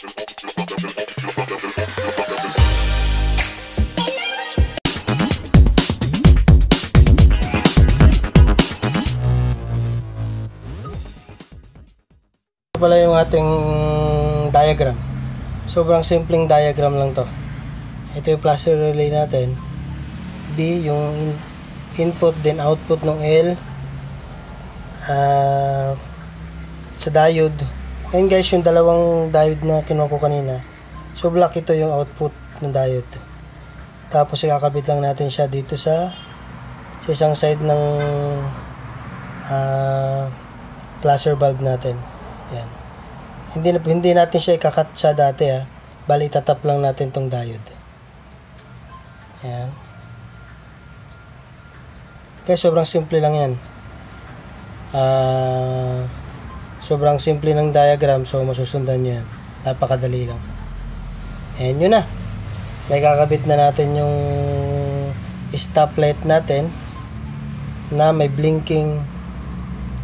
Pala yung ating diagram. Sobrang simpleng diagram lang to. Ito yung placer relay natin. B, yung in- input then output ng L. Ah, sa diode. Ayun guys, yung dalawang diode na kinuha ko kanina. So black ito yung output ng diode. Tapos ikakabit lang natin siya dito sa sa isang side ng ah placer bulb natin. Yan. Hindi hindi natin siya ikakat sa dati ha. Bali itatap lang natin tong diode. Yan. Kaya sobrang simple lang yan. Ah sobrang simple ng diagram so masusundan nyo yan. Napakadali lang. And yun na. May kakabit na natin yung stoplight natin na may blinking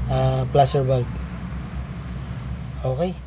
ah placer bulb. Okay.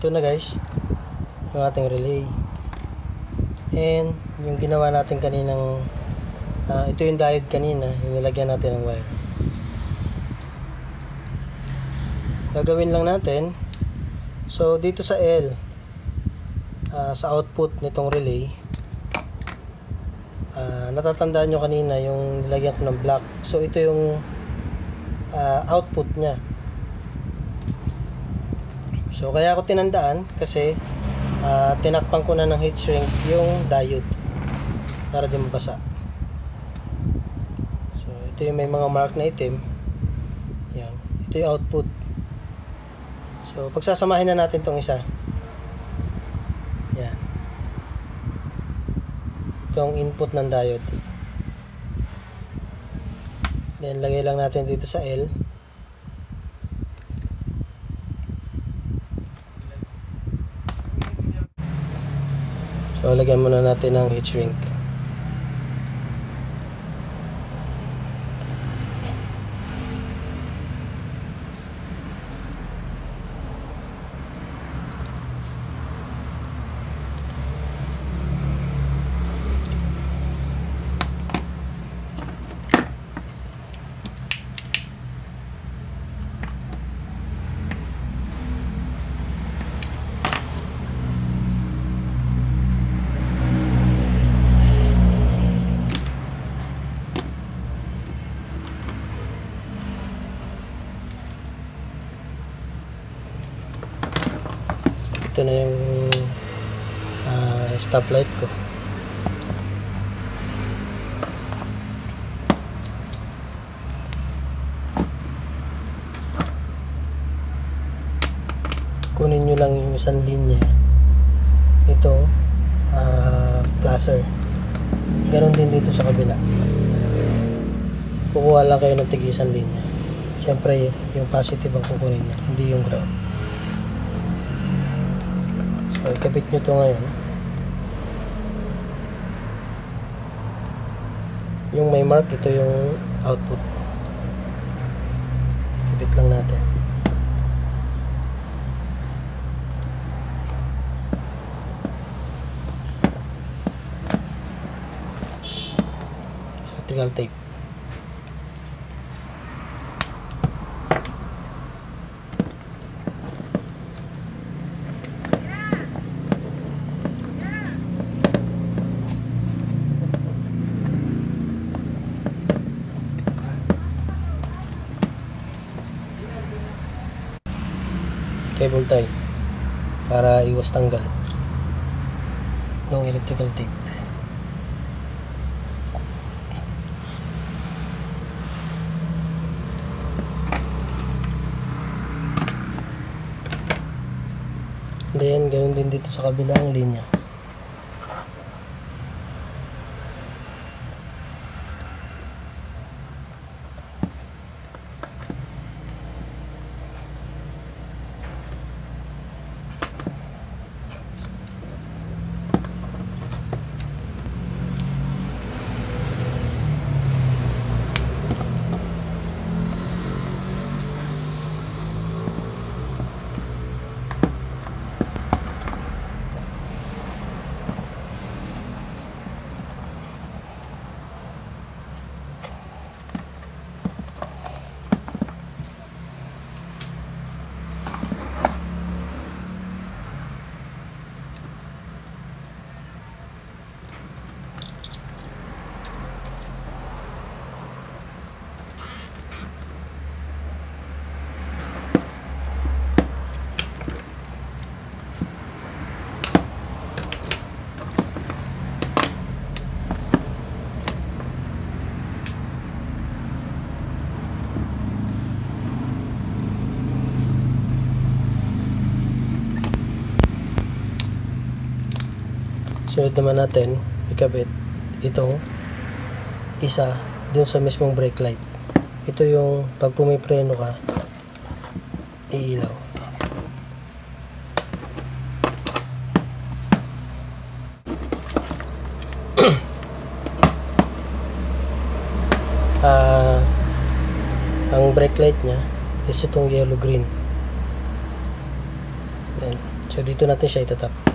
Ito na guys. Yung ating relay. And yung ginawa natin kaninang ah, ito yung diode kanina. Yung natin ng wire. Gagawin lang natin. So dito sa L ah, sa output nitong relay ah, natatandaan nyo kanina yung nilagyan ko ng black so ito yung ah, output nya so kaya ako tinandaan kasi ah, tinakpan ko na ng heat shrink yung diode para di mabasa. So ito yung may mga mark na itim. Yan. Ito yung output. So pagsasamahin na natin tong isa. Yan. Itong input ng diode. Then lagay lang natin dito sa L so lagyan muna natin ng heat shrink ito na yung ah, stoplight ko. Kunin nyo lang yung isang linya. Ito ah placer ganon din dito sa kabila. Kukuha lang kayo ng tig isang linya. Syempre yung positive ang kukunin nyo hindi yung ground So, ikabit nyo to ngayon. Yung may mark, ito yung output. Ikabit lang natin. Electrical tape. Cable tie para iwas tanggal ng electrical tape. Then ganun din dito sa kabilang linya sunod naman natin ikabit itong isa dun sa mismong brake light. Ito yung pag pumipreno ka iilaw. Ah ang brake light niya is itong yellow green. Yan So dito natin siya itatap.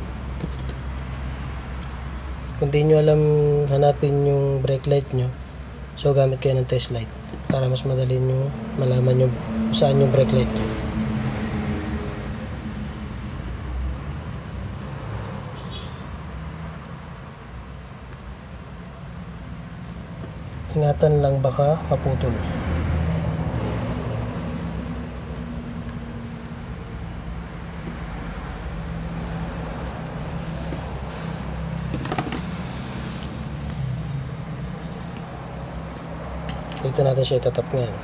Kung di nyo alam hanapin yung brake light nyo, so gamit kayo ng test light para mas madali nyo malaman yung kung saan yung brake light nyo. Ingatan lang baka maputol. Dito natin siya itatap ngayon.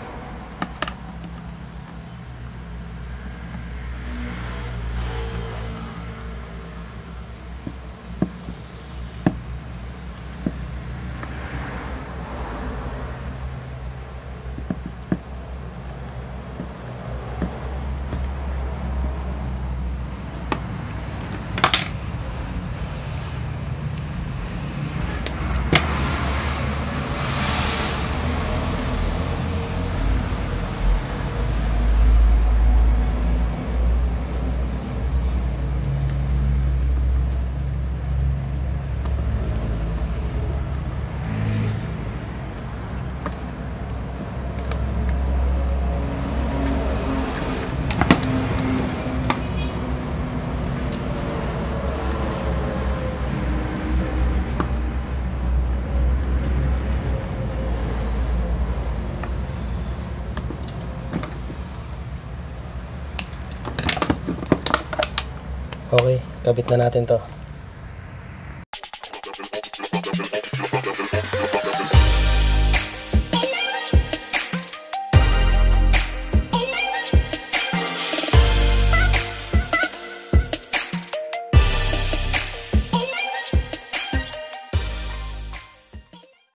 Okay, kabit na natin to.